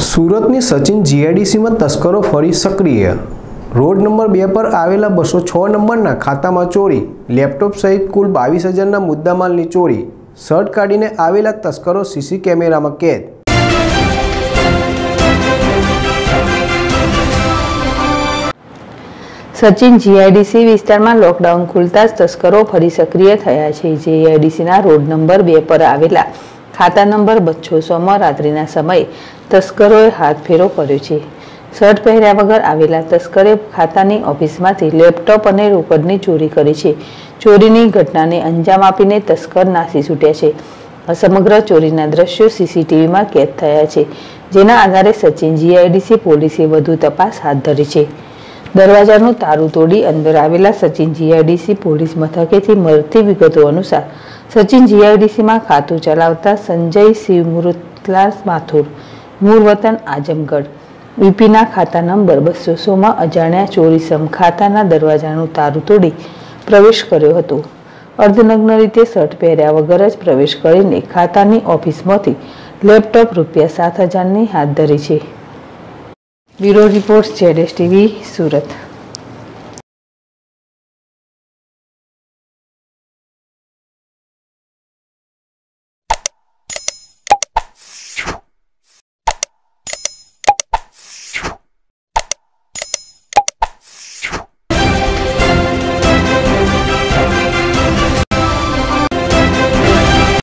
સુરતની સચિન જીઆઈડીસીમાં તસ્કરો ફરી સક્રિય. રોડ નંબર બે પર આવેલા બસો છ નંબરના ખાતામાં ચોરી, લેપટોપ સહિત કુલ બાવીસ હજારના મુદ્દામાલની ચોરી, શર્ટ કાઢીને આવેલા તસ્કરો સીસી કેમેરામાં કેદ. સચિન જીઆઈડીસી વિસ્તારમાં લોકડાઉન ખુલતા જ તસ્કરો ફરી સક્રિય થયા છે. જીઆઈડીસીના રોડ નંબર બે પર આવેલા ખાતા નંબર બચ્છો સોમાં રાત્રિના સમયે તસ્કરોએ હાથ ફેરો કર્યો છે. શર્ટ પહેર્યા વગર આવેલા તસ્કરે ખાતાની ઓફિસમાંથી લેપટોપ અને રોકડની ચોરી કરી છે. ચોરીની ઘટનાને અંજામ આપીને તસ્કર નાસી છૂટ્યા છે. સમગ્ર ચોરીના દ્રશ્યો સીસીટીવીમાં કેદ થયા છે, જેના આધારે સચિન જીઆઈડીસી પોલીસે વધુ તપાસ હાથ ધરી છે. દરવાજાનું તારું તોડી અંદર આવેલા સચિન જીઆઈડીસી પોલીસ મથકેથી મળતી વિગતો અનુસાર, સચિન જીઆઈડીસીમાં ખાતું ચલાવતા સંજય શિવમૃતલાલ માથુર મૂળ વતન આઝમગઢ વીપીના ખાતા નંબર બસો સોમાં અજાણ્યા ચોરીસમ ખાતાના દરવાજાનું તારું તોડી પ્રવેશ કર્યો હતો. અર્ધનગ્ન રીતે શર્ટ પહેર્યા વગર જ પ્રવેશ કરીને ખાતાની ઓફિસમાંથી લેપટોપ રૂપિયા સાત હજારની હાથ ધરી છે. બ્યુરો રિપોર્ટ જેડેસ ટીવી, સુરત.